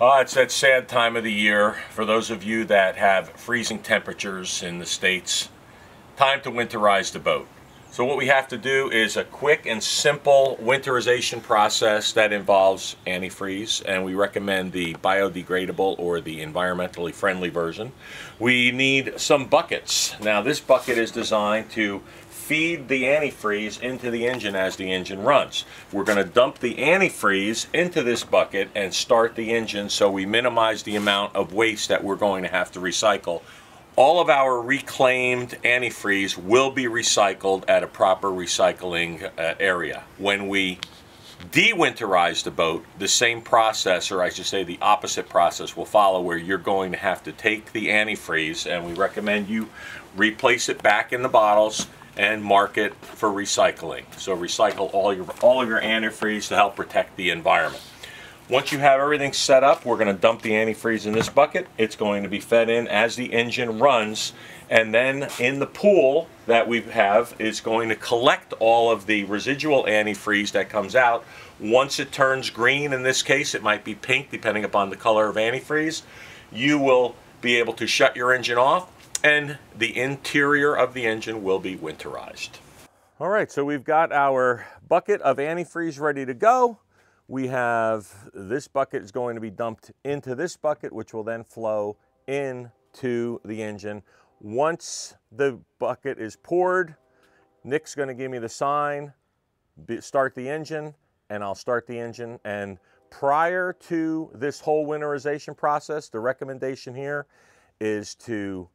Uh, it's that sad time of the year for those of you that have freezing temperatures in the States. Time to winterize the boat. So what we have to do is a quick and simple winterization process that involves antifreeze and we recommend the biodegradable or the environmentally friendly version. We need some buckets. Now this bucket is designed to feed the antifreeze into the engine as the engine runs. We're going to dump the antifreeze into this bucket and start the engine so we minimize the amount of waste that we're going to have to recycle. All of our reclaimed antifreeze will be recycled at a proper recycling uh, area. When we dewinterize the boat, the same process, or I should say the opposite process, will follow where you're going to have to take the antifreeze and we recommend you replace it back in the bottles and market for recycling. So recycle all your all of your antifreeze to help protect the environment. Once you have everything set up, we're going to dump the antifreeze in this bucket. It's going to be fed in as the engine runs, and then in the pool that we have is going to collect all of the residual antifreeze that comes out. Once it turns green, in this case, it might be pink depending upon the color of antifreeze, you will be able to shut your engine off and the interior of the engine will be winterized. All right, so we've got our bucket of antifreeze ready to go. We have this bucket is going to be dumped into this bucket, which will then flow into the engine. Once the bucket is poured, Nick's going to give me the sign, start the engine, and I'll start the engine. And prior to this whole winterization process, the recommendation here is to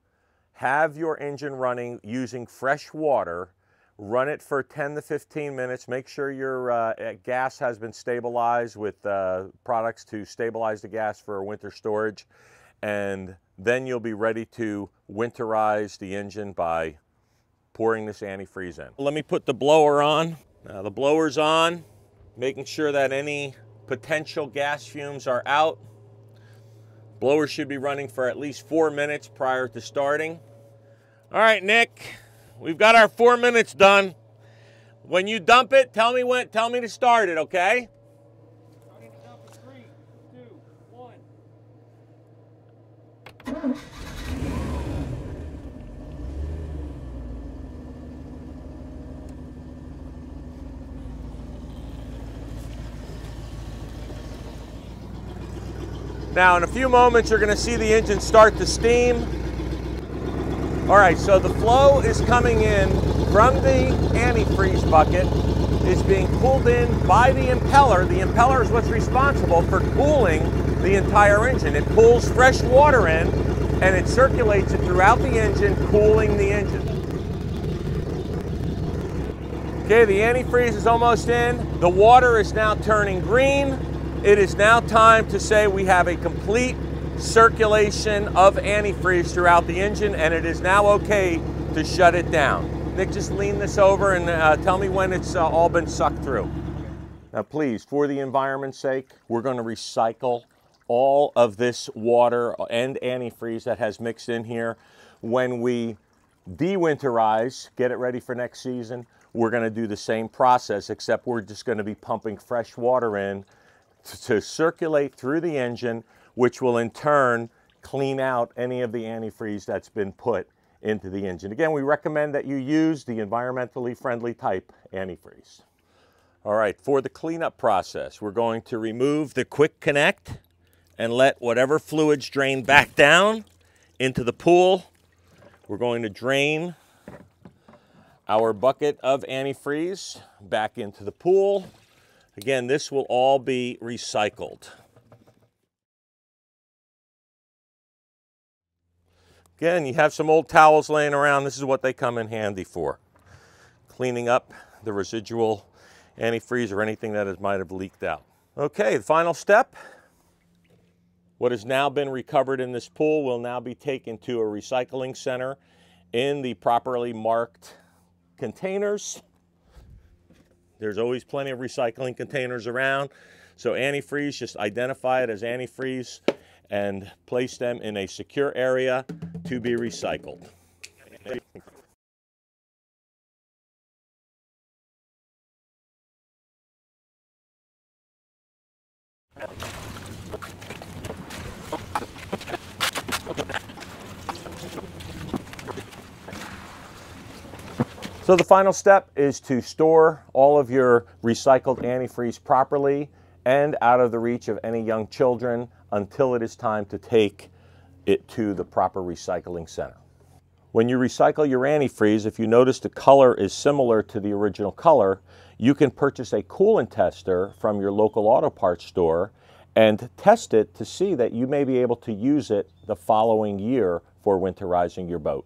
have your engine running using fresh water. Run it for 10 to 15 minutes. Make sure your uh, gas has been stabilized with uh, products to stabilize the gas for winter storage. And then you'll be ready to winterize the engine by pouring this antifreeze in. Let me put the blower on. Now the blower's on, making sure that any potential gas fumes are out. Blower should be running for at least four minutes prior to starting. All right, Nick, we've got our four minutes done. When you dump it, tell me when. Tell me to start it, okay? Now, in a few moments, you're going to see the engine start to steam. All right, so the flow is coming in from the antifreeze bucket, is being pulled in by the impeller. The impeller is what's responsible for cooling the entire engine. It pulls fresh water in and it circulates it throughout the engine, cooling the engine. Okay, the antifreeze is almost in. The water is now turning green. It is now time to say we have a complete circulation of antifreeze throughout the engine and it is now okay to shut it down. Nick, just lean this over and uh, tell me when it's uh, all been sucked through. Now please, for the environment's sake, we're going to recycle all of this water and antifreeze that has mixed in here. When we dewinterize, get it ready for next season, we're going to do the same process except we're just going to be pumping fresh water in to circulate through the engine, which will in turn clean out any of the antifreeze that's been put into the engine. Again, we recommend that you use the environmentally friendly type antifreeze. All right, for the cleanup process, we're going to remove the quick connect and let whatever fluids drain back down into the pool. We're going to drain our bucket of antifreeze back into the pool. Again, this will all be recycled. Again, you have some old towels laying around. This is what they come in handy for. Cleaning up the residual antifreeze or anything that might have leaked out. Okay, the final step. What has now been recovered in this pool will now be taken to a recycling center in the properly marked containers. There's always plenty of recycling containers around. So antifreeze, just identify it as antifreeze and place them in a secure area to be recycled. So the final step is to store all of your recycled antifreeze properly and out of the reach of any young children until it is time to take it to the proper recycling center. When you recycle your antifreeze, if you notice the color is similar to the original color, you can purchase a coolant tester from your local auto parts store and test it to see that you may be able to use it the following year for winterizing your boat.